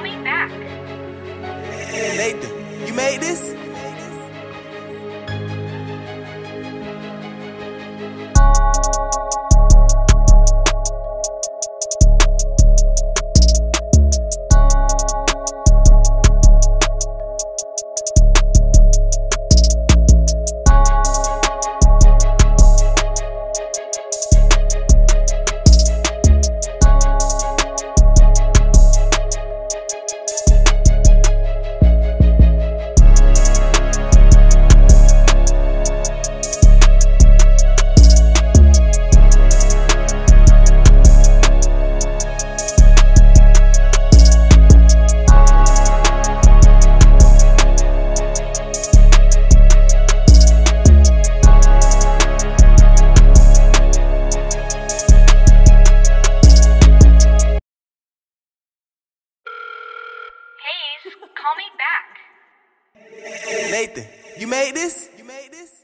Call me back. Nathan, you made this? You made this? Back. Nathan, you made this? You made this?